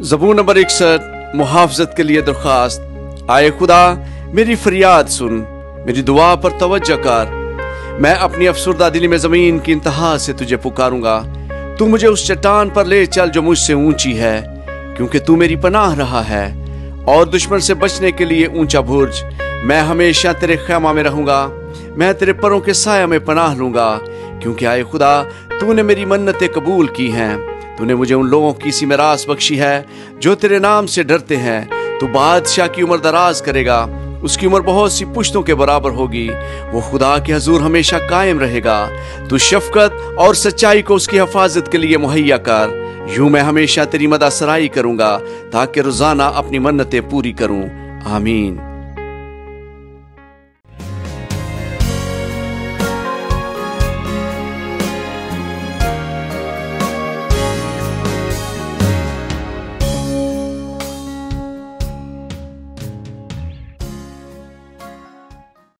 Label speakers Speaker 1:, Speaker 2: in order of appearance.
Speaker 1: जबूर नंबर इकसठ मुहावजत के लिए दरख्वास्त। आए खुदा, मेरी फरियाद सुन, मेरी दुआ पर तवज्जो कर। मैं अपनी अफसरदा दिली में ज़मीन की इंतहा से तुझे पुकारूँगा। तू मुझे उस चट्टान पर ले चल जो मुझसे ऊँची है, क्योंकि तू मेरी पनाह रहा है। और दुश्मन से बचने के लिए ऊँचा बुर्ज। मैं हमेशा तेरे खैमा में रहूँगा। मैं तेरे परों के साया में पनाह लूँगा, क्योंकि आए खुदा, तूने मेरी मन्नतें कबूल की हैं। तूने मुझे उन लोगों की सी मिरास बख्शी है, जो तेरे नाम से डरते हैं। तू बादशाह की उम्र दराज करेगा, उसकी उम्र बहुत सी पुश्तों के बराबर होगी। वो खुदा के हजूर हमेशा कायम रहेगा। तू शफकत और सच्चाई को उसकी हिफाजत के लिए मुहैया कर। यूँ मैं हमेशा तेरी मदा सराई करूँगा, ताकि रोज़ाना अपनी मन्नतें पूरी करूँ। आमीन।